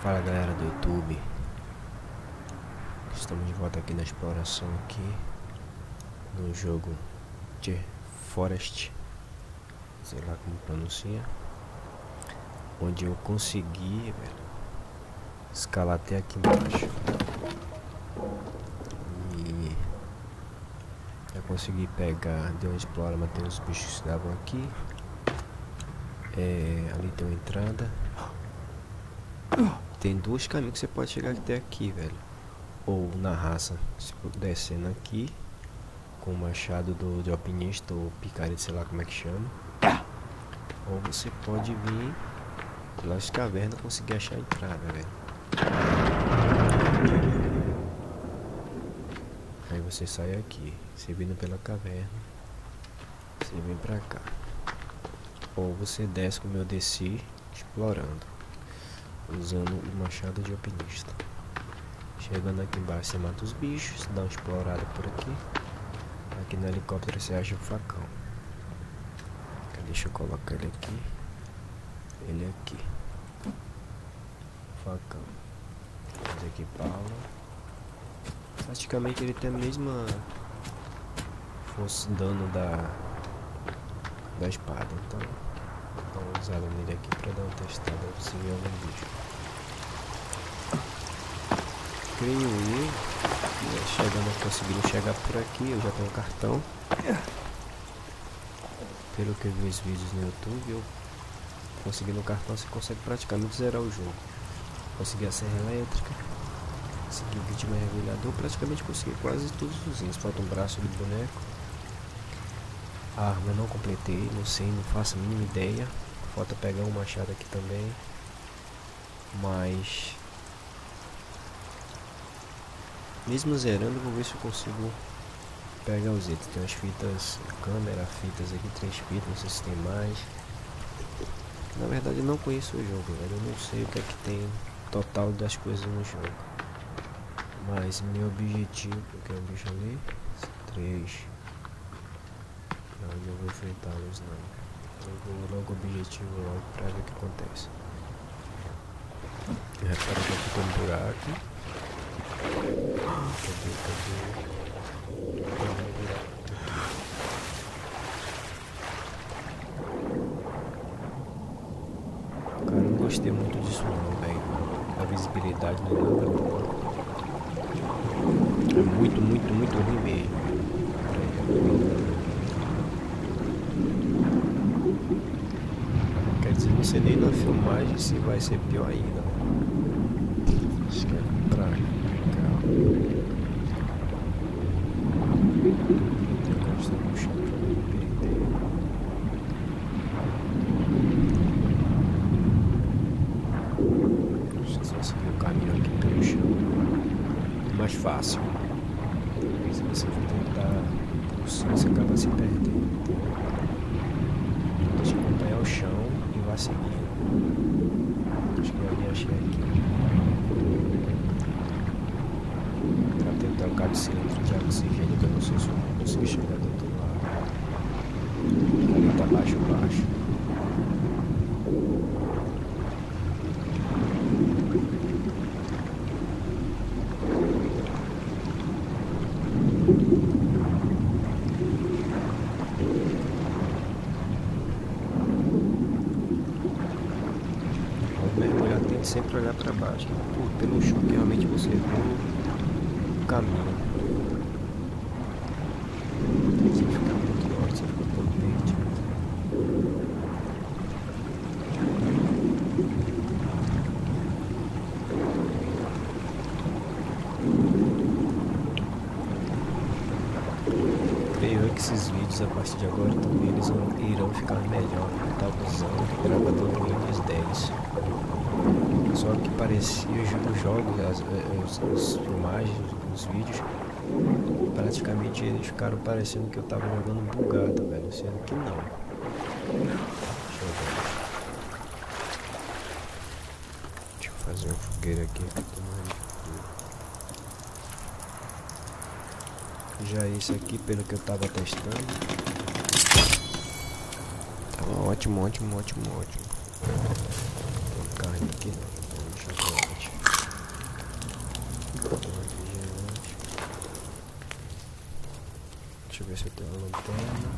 Fala galera do YouTube. Estamos de volta aqui na exploração aqui No jogo de Forest. Sei lá como pronuncia. Onde eu consegui velho, Escalar até aqui embaixo. E Já consegui pegar Deu uma explora, matei uns bichos que estavam aqui. É, Ali tem uma entrada tem dois caminhos que você pode chegar até aqui, velho. Ou na raça, descendo aqui, com o machado do de alpinista ou picareta, sei lá como é que chama. Ou você pode vir pelas cavernas conseguir achar a entrada, velho. Aí você sai aqui, você vindo pela caverna, você vem pra cá. Ou você desce como eu desci, explorando usando o machado de alpinista. Chegando aqui embaixo você mata os bichos, dá uma explorada por aqui. Aqui no helicóptero você acha o facão. Deixa eu colocar ele aqui. Ele aqui. Facão. Vamos aqui Paula. Praticamente ele tem a mesma força dano da da espada, então dar uma usada nele aqui pra dar uma testada se ver algum bicho. Creio eu que chegando conseguiram chegar por aqui, eu já tenho um cartão. Pelo que eu vi os vídeos no YouTube, eu conseguindo o cartão você consegue praticamente zerar o jogo. Consegui a serra elétrica, consegui o vídeo mergulhador, praticamente consegui quase todos os itens. Falta um braço do boneco. A arma não completei, não sei, não faço a mínima ideia. Falta pegar um machado aqui também. Mas... Mesmo zerando, vou ver se eu consigo pegar os itens. Tem umas fitas, câmera, fitas aqui, três fitas, não sei se tem mais. Na verdade, não conheço o jogo, velho. Eu não sei o que é que tem total das coisas no jogo. Mas meu objetivo, porque é um bicho ali, três. Não, não vou enfrentá-los não. Eu vou logo objetivo logo pra ver o que acontece. Repara que aqui tem um buraco. Cadê, cadê? Tem um buraco Cara, eu gostei muito disso não, velho. A visibilidade não é nada boa. É muito, muito, muito ruim mesmo. não sei nem na filmagem se vai ser pior ainda. Acho que é pra cá. Encosta no chão pra não perder. Acho que só seguir o caminho aqui pelo chão. Mais fácil. Se você for tentar pulsar, você acaba se perdendo. Deixa eu acompanhar o chão vai seguir. Acho que eu ali achei aqui. Pra tentar o cabo de cilindro de oxigênio, que eu não sei se eu consigo chegar do outro lado. Ali tá baixo, baixo. Sempre olhar para baixo. Pô, pelo chão que realmente você vê o caminho. Você fica muito alto, você fica potente. Creio que esses vídeos a partir de agora também eles irão ficar melhor. Eu estava usando gravador do Windows 10. Parecia os jogos, as, as, as filmagens, os vídeos, praticamente eles ficaram parecendo que eu tava jogando bugado, velho, sendo que não. Deixa eu ver. Deixa eu fazer uma fogueira aqui Já esse aqui, pelo que eu tava testando, tava ótimo, ótimo, ótimo, ótimo. Tem aqui? gente. Deixa eu ver se eu tenho uma lanterna.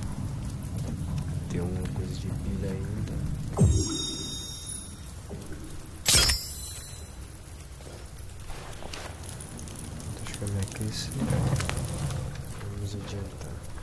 Tem alguma coisa de pilha ainda. Deixa eu me aqui vamos adiantar.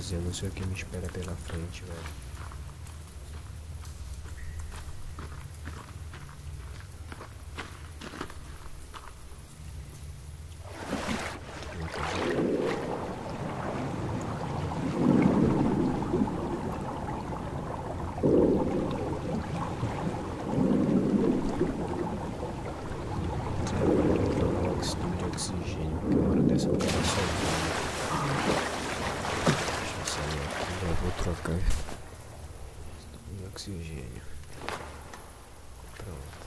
Sozinho, não sei o que me espera pela frente, velho. Oxigênio, que hora dessa eu tava sozinho vou trocar de oxigênio. Pronto.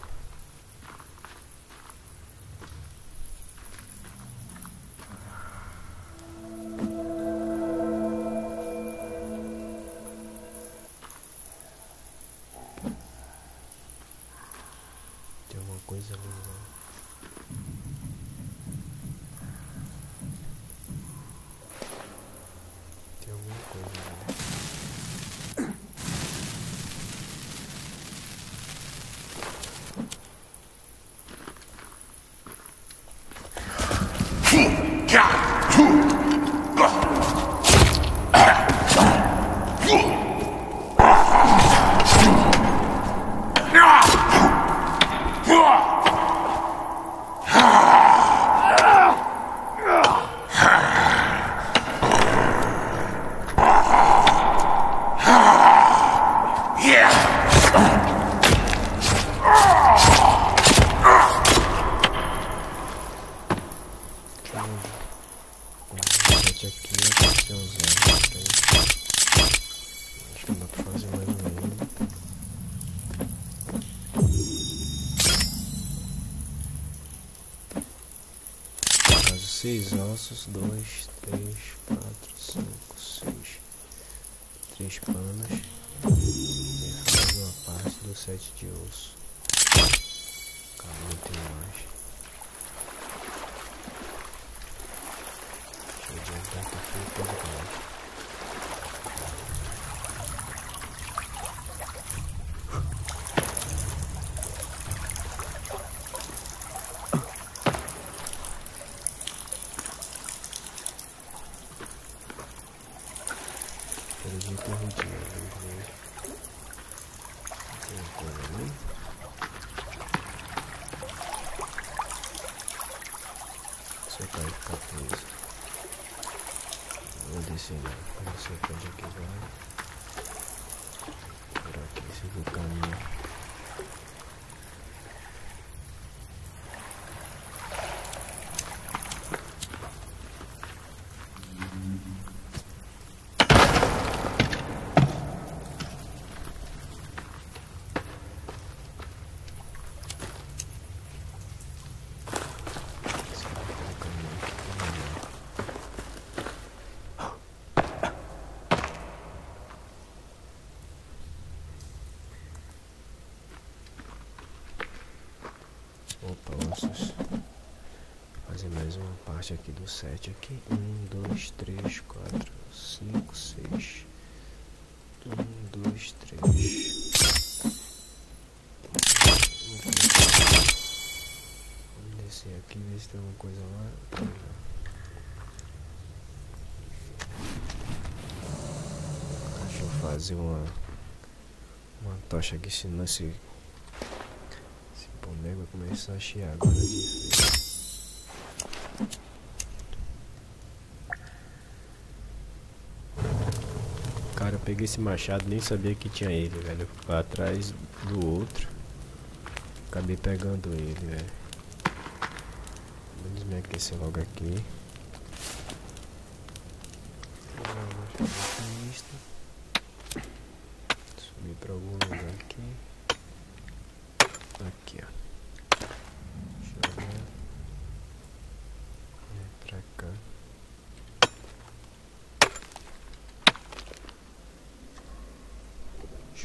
Tem uma coisa ali, seis ossos, dois, três, quatro, cinco, seis, três panas e faz uma parte do sete de osso. Calma, tem mais. Deixa eu adiantar aqui eu mais. descer não. Não sei pra onde é que vai. Por aqui, seguir o caminho. Fazer mais uma parte aqui do set aqui. Um, dois, três, quatro, cinco, seis. Um, dois, três. Vamos descer aqui ver se tem alguma coisa lá. Deixa eu fazer uma uma tocha aqui, senão esse boneco vai começar a chiar agora de peguei esse machado nem sabia que tinha ele, velho. Atrás do outro. Acabei pegando ele, velho. Vamos me aquecer logo aqui. Subir pra algum lugar aqui. Aqui, ó.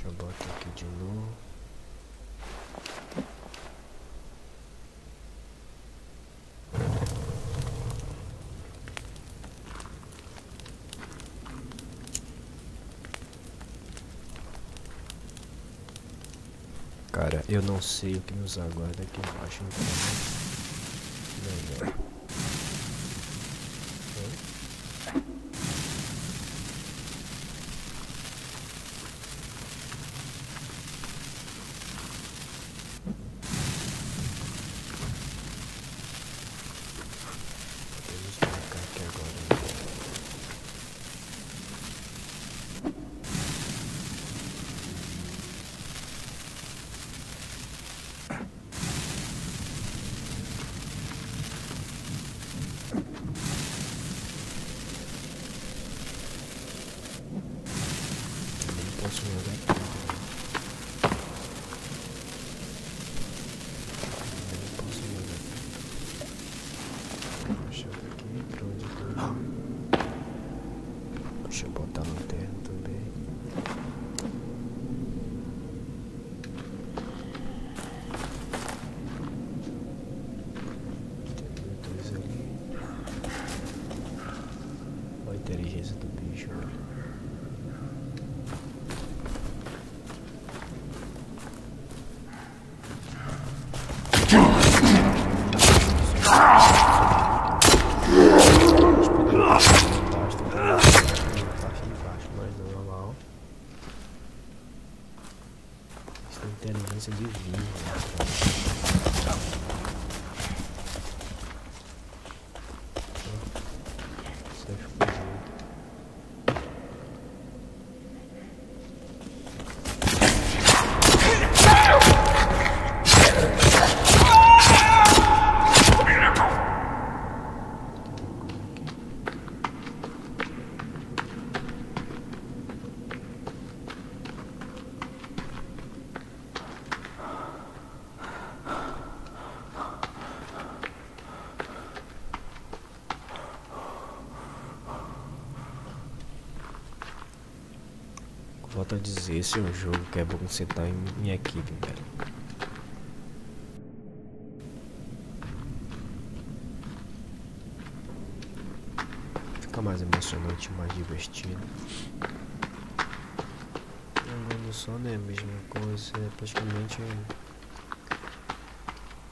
eu boto aqui de novo. Cara, eu não sei o que nos aguarda aqui embaixo, então... Volto dizer, esse é um jogo que é bom estar em, em equipe, velho. Fica mais emocionante, mais divertido. Jogando só não é a mesma coisa, é praticamente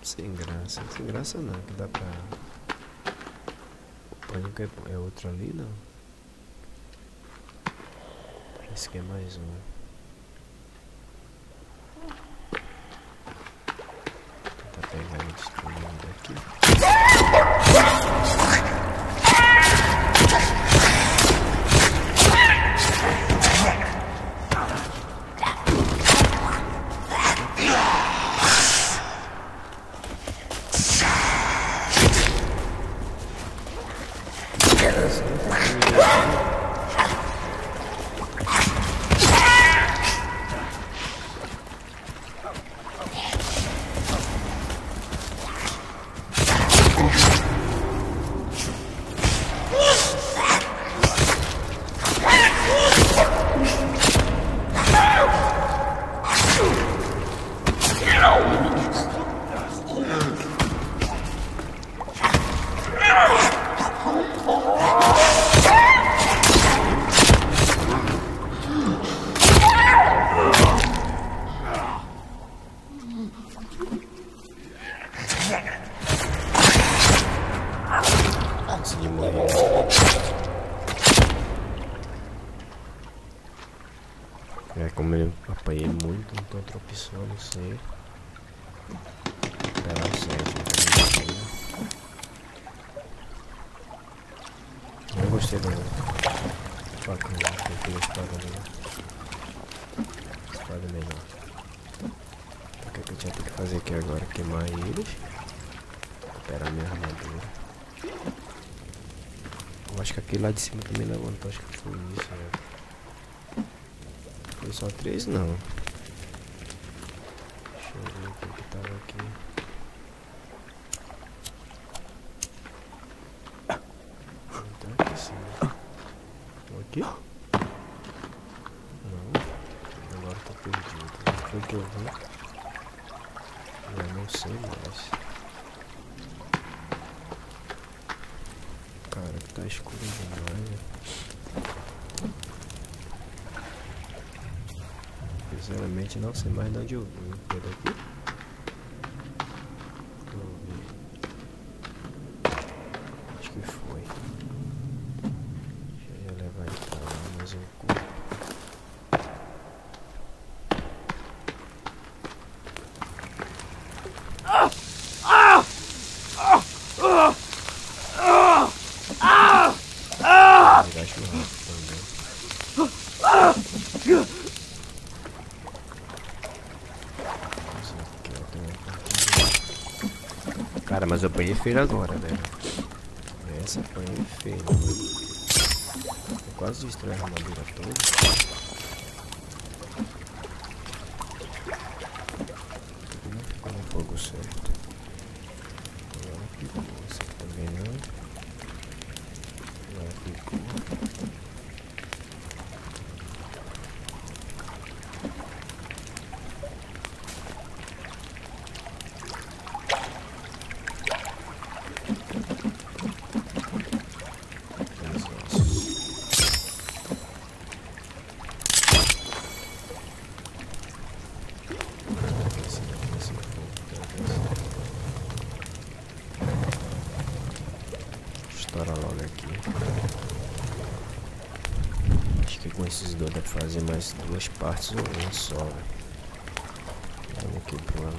sem graça. Sem graça não, que dá pra. O pânico é, é outro ali, não? Esse aqui é mais um. Lá de cima também levantou, acho que foi isso, né? Foi só três não. Deixa eu ver o que tava aqui. aqui? Não. Agora tá foi que eu vi? Eu não sei mais. Cara, que tá escuro demais. Né? Sinceramente não sei mais de onde eu vim. Mas eu apanhei feio agora, velho. Essa apanhei feio, mano. Eu quase destruí a armadura toda. Não ficou no fogo certo. Agora ficou, você tá vendo? Agora ficou. Mais duas partes ou uma só. Vamos aqui pro lado.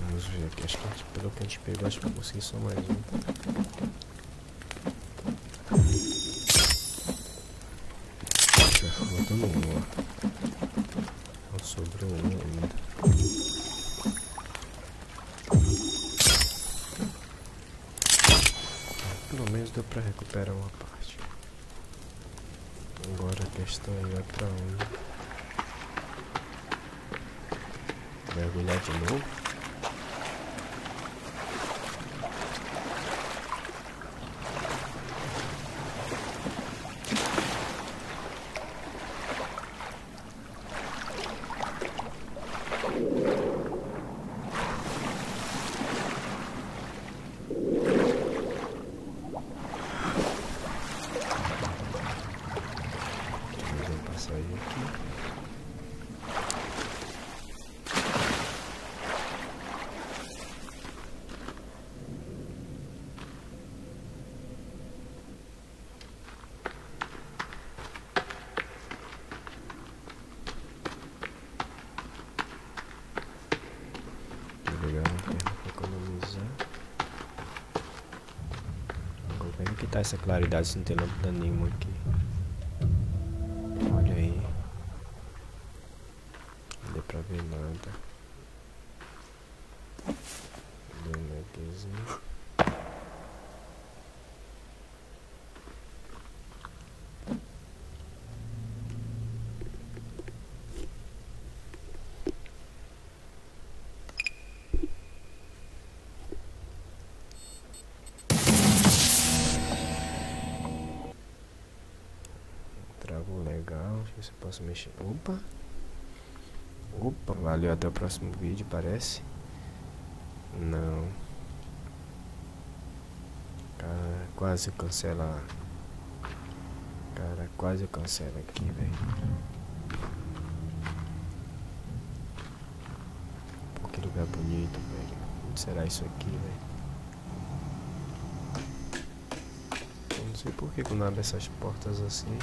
Vamos ver aqui, acho que pelo que a gente pegou, acho que eu consegui só mais um. Pelo menos deu pra recuperar uma parte. Agora a questão é ir pra onde? Mergulhar de novo? Essa claridade ter lâmpada nenhuma aqui. Ver se eu posso mexer. Opa! Opa, valeu até o próximo vídeo, parece. Não. Cara, quase cancela. Cara, quase cancela aqui, velho. Que lugar bonito, velho. Onde será isso aqui, velho? Não sei por que quando abre essas portas assim.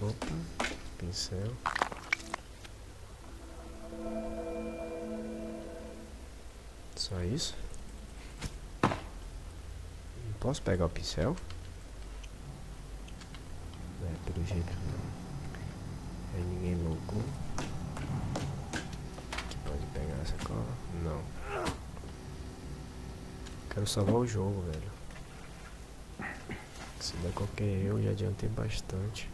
Opa, pincel. Só isso? Não posso pegar o pincel? É, pelo jeito não. É ninguém louco. Que pode pegar essa cola? Não. Quero salvar o jogo, velho. Se der qualquer erro, já adiantei bastante.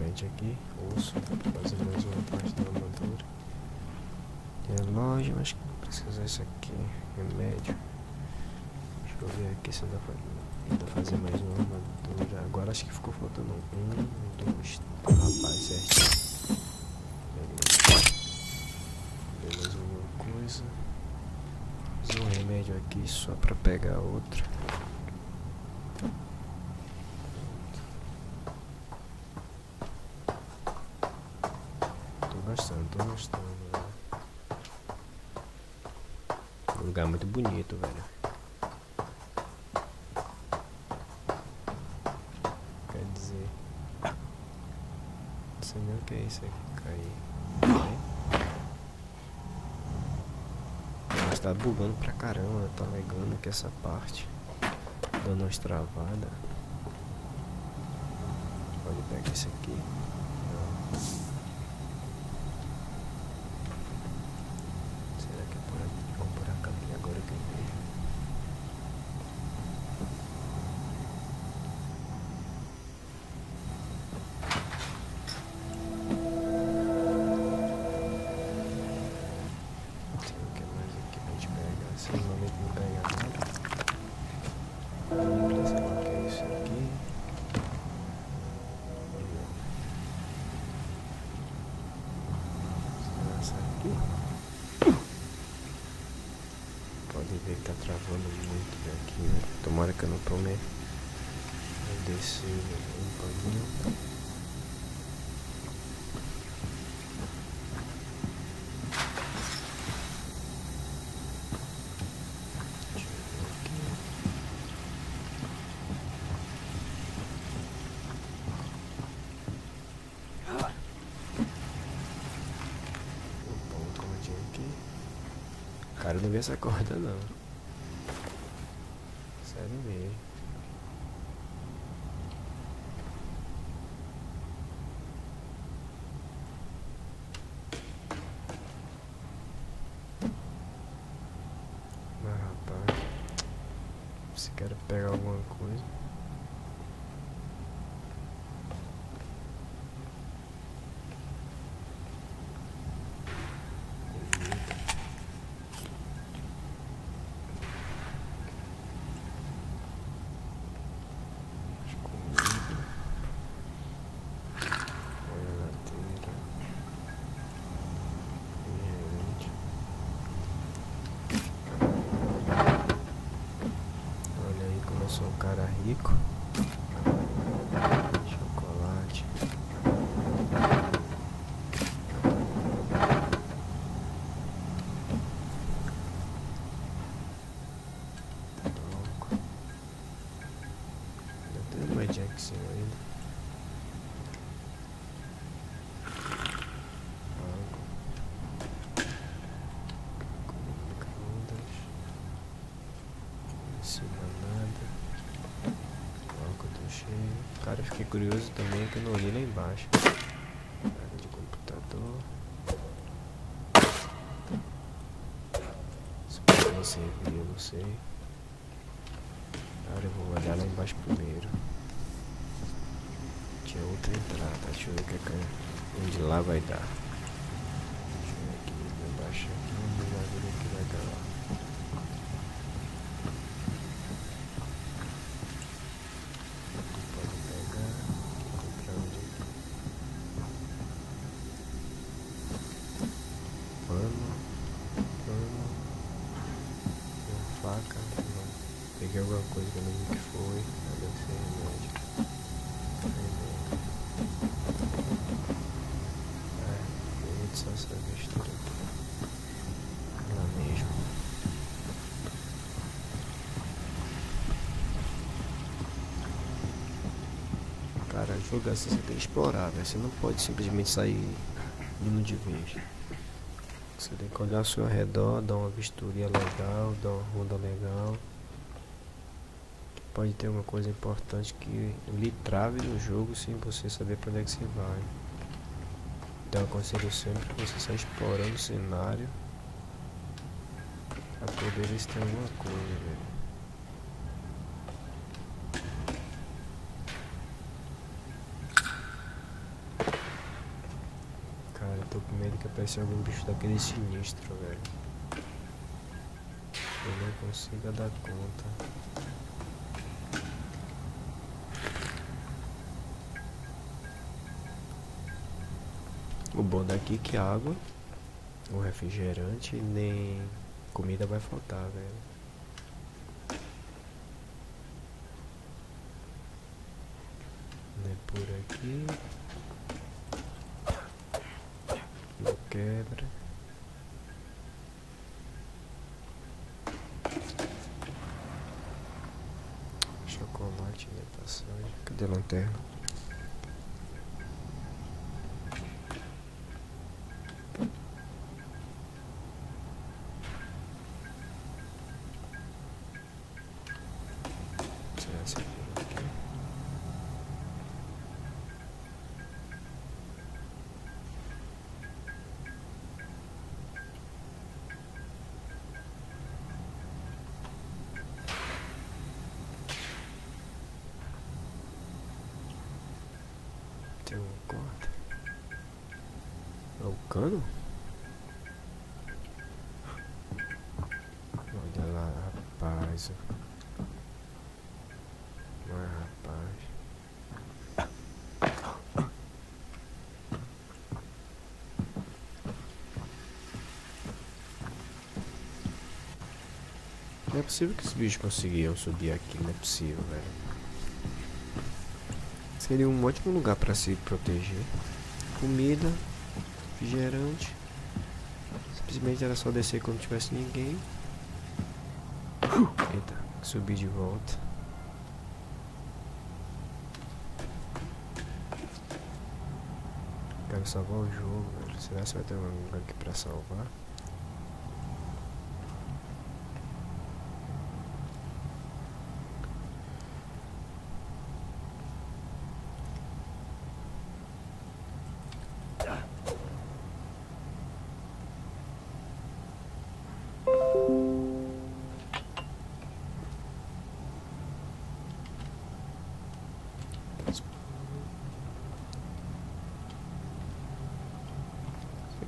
Gente aqui. Osso, fazer mais uma parte da armadura. Relógio, acho que não precisa isso aqui. Remédio. Deixa eu ver aqui se dá pra, fazer mais uma armadura. Agora acho que ficou faltando um, dois, rapaz, certinho. Beleza. Mais alguma coisa. Fazer um remédio aqui só pra pegar outro. Tô gostando, tô gostando. velho. Um lugar muito bonito, velho. Quer dizer. Não sei nem o que é isso aqui. Cair. Mas tá bugando pra caramba, tá legando aqui essa parte. Dando umas travadas. Pode pegar esse aqui. Cara, não vi essa corda não. Sério mesmo. Mas rapaz, se quer pegar alguma coisa. Comida. Geladeira. Refrigerante. Olha aí como eu sou um cara rico. Chocolate. Troco. Ainda tem mais Jackson ainda. Água. Comida no micro-ondas. Em cima nada. Álcool tô eu fiquei curioso também que eu não olhei lá embaixo. De computador. Se pode servir, eu não sei. Agora eu vou olhar lá embaixo primeiro. Tinha outra entrada, deixa eu ver que é onde lá vai dar. Deixa eu ver aqui embaixo aqui, onde vai ver o que vai dar lá. Aqui pode pegar, comprar onde aqui. Pano, pano, uma faca, não. Peguei alguma coisa que eu não vi que foi, mas deve ser remédio. Remédio. É, eu só essa mistura aqui. Lá mesmo. Jogo assim você tem que explorar, velho. Você não pode simplesmente sair indo de vez. Você tem que olhar ao seu redor, dar uma vistoria legal, dar uma ronda legal. Pode ter alguma coisa importante que lhe trave no jogo sem você saber para onde é que você vai. Então eu aconselho sempre que você saia explorando o cenário pra poder ver se tem alguma coisa, velho. tô com medo que apareça algum bicho daquele sinistro, velho. Eu não consigo dar conta. O bom daqui é que água, o refrigerante nem comida vai faltar, velho. Nem por aqui. there. Uma corda. É o cano? Olha lá, rapaz. Mas rapaz. Não é possível que os bichos conseguiam subir aqui, não é possível, velho. Seria um ótimo lugar para se proteger. Comida, refrigerante. Simplesmente era só descer quando tivesse ninguém. Eita, subir de volta. Quero salvar o jogo, velho. Será que vai ter um lugar aqui pra salvar?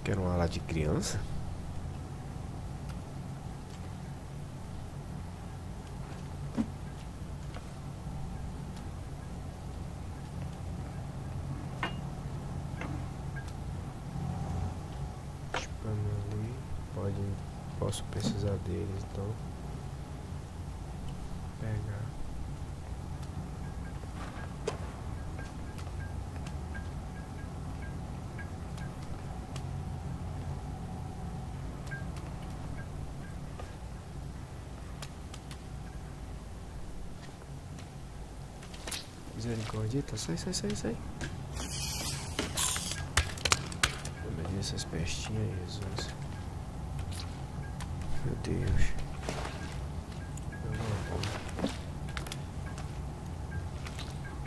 Quero uma ala de criança. ali. Pode, posso precisar deles, então. Pegar. Misericordita, sai, sai, sai, sai. Olha essas pestinhas, Jesus. Meu Deus.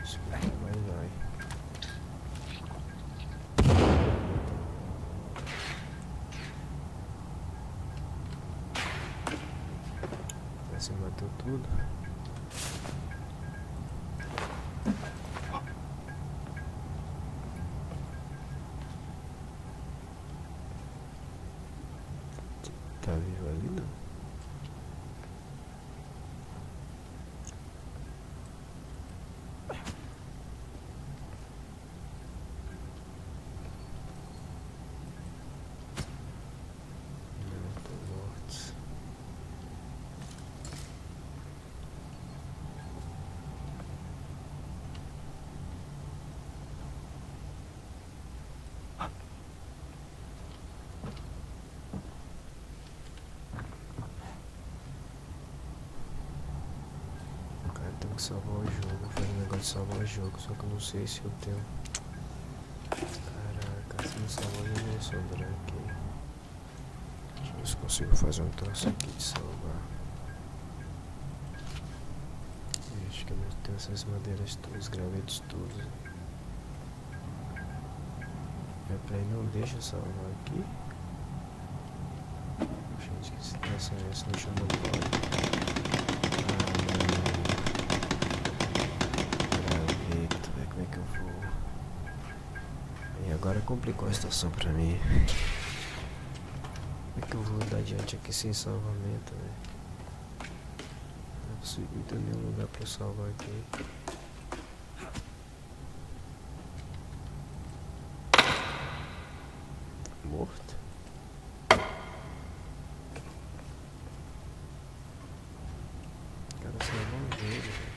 Espera, vai, vai. Você matou tudo. Tá vivo ali não? Não, tô mortos. Cara, tem que salvar o jogo. Faz um negócio de salvar o jogo, só que eu não sei se eu tenho. Caraca, se não salvar eu não vou sobrar aqui. Deixa eu ver se consigo fazer um troço aqui de salvar. Acho que eu tenho essas madeiras todas, gravetos todos. É pra ele não deixa salvar aqui. Gente, que situação é essa? Não chama Graveto, agora complicou a situação pra mim. Como é que eu vou dar adiante aqui sem salvamento, né? Não consigo ter nenhum lugar pra salvar aqui. Morto? Cara, salvou um jogo, velho.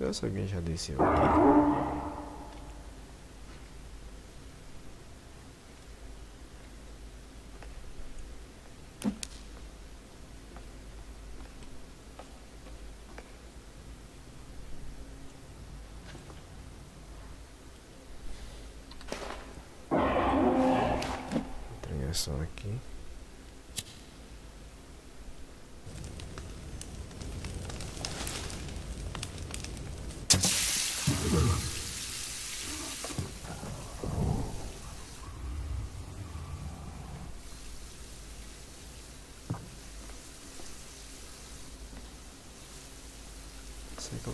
Será que alguém já desceu aqui? Estranhação aqui.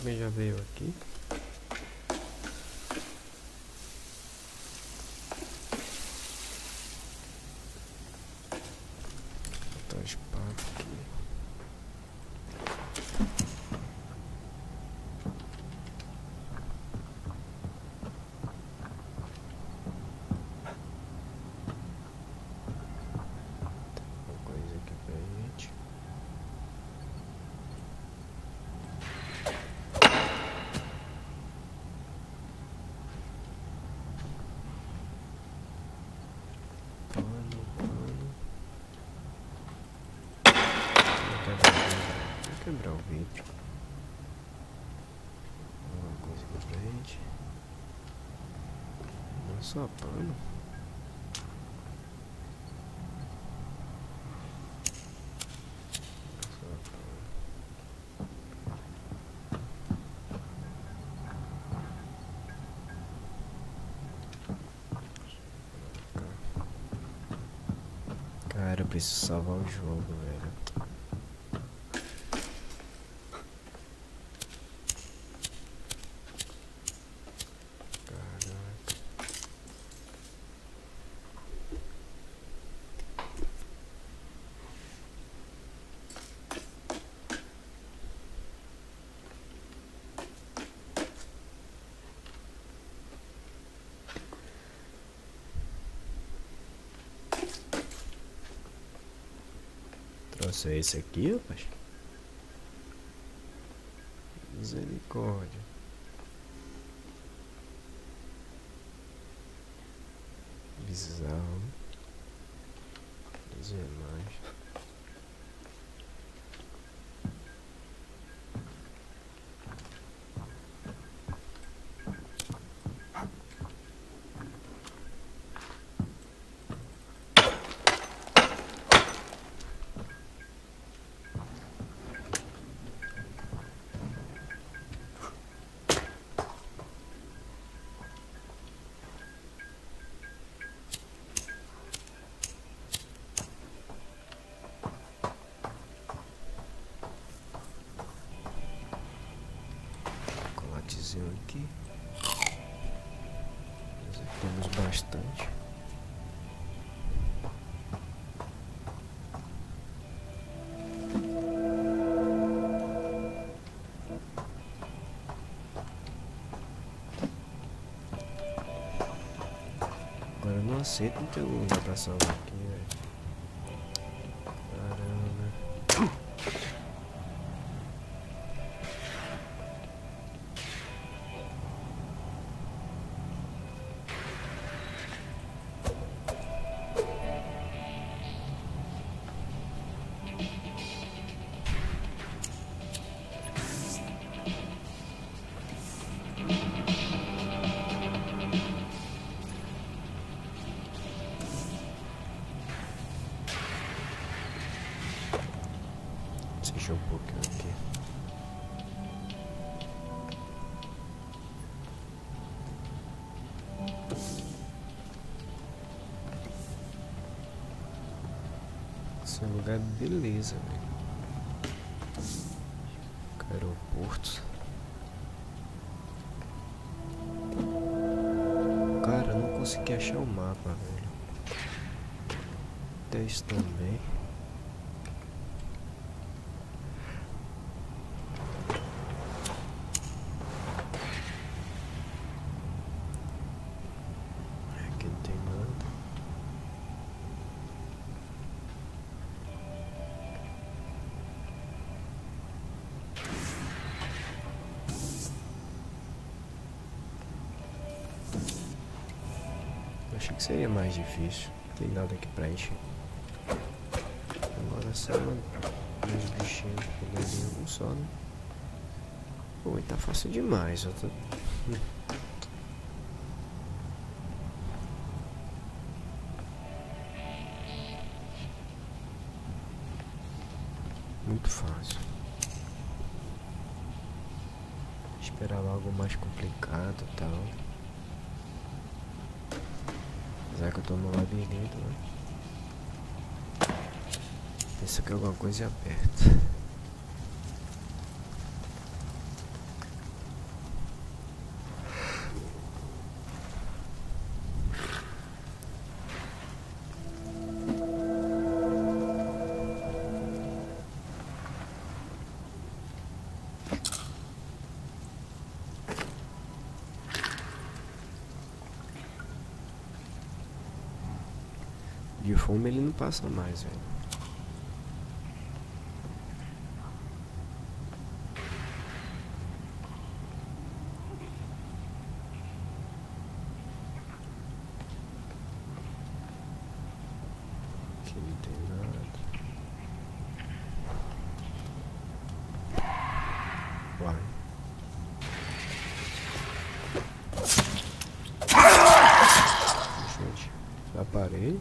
Alguém já veio aqui? Botar a espada aqui. Tem alguma coisa aqui pra gente. Pano, pano. Vou quebrar o vidro. Vou quebrar o vidro. Alguma coisa aqui pra gente. Só pano. Cara, eu preciso salvar o jogo, velho. Caraca. Trouxe esse aqui, rapaz. Misericórdia. Chocolatezinho aqui. Temos bastante. Agora eu não aceito não ter lugar pra salvar Deixa um pouquinho aqui. Esse lugar é beleza, velho. Aeroporto. Cara, não consegui achar o mapa, velho. Teste também. Que seria mais difícil. Não tem nada aqui pra encher. Agora só uns bichinhos poderiam um só, né? Pô, tá fácil demais. Eu tô... Muito fácil. Esperava algo mais complicado e tal. Apesar que eu tô no labirinto, né? Pensa que alguma coisa aberta. De fome ele não passa mais, velho. Aqui não tem nada. Uai. Gente, aparelho.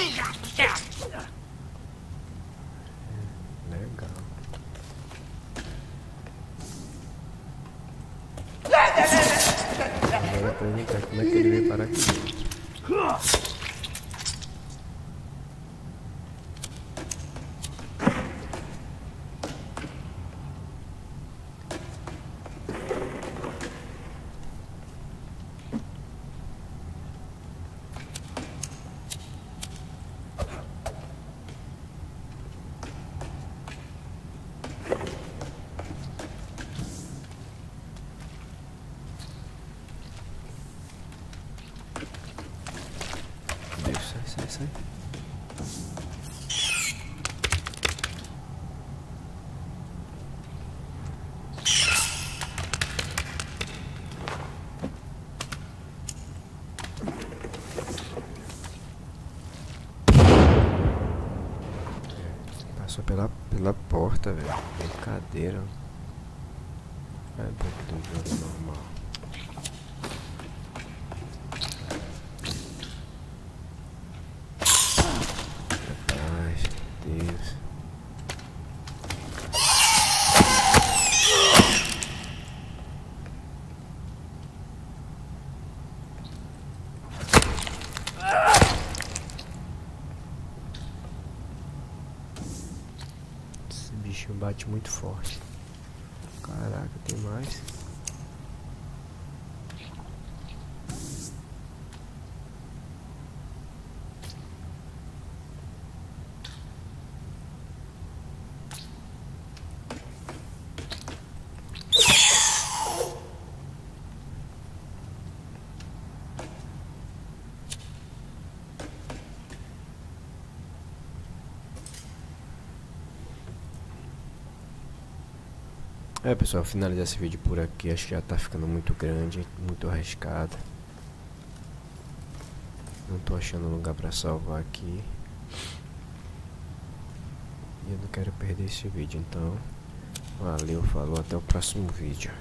Legal. Agora perguntar como é que ele veio parar aqui dentro. Deus, sai, sai, sai. Passou pela, pela porta, velho. Brincadeira. É bug do jogo normal. Ai, Deus. Esse bichinho bate muito forte. Caraca, tem mais. É pessoal, finalizar esse vídeo por aqui. Acho que já tá ficando muito grande, muito arriscado. Não tô achando lugar pra salvar aqui. E eu não quero perder esse vídeo, então. Valeu, falou, até o próximo vídeo.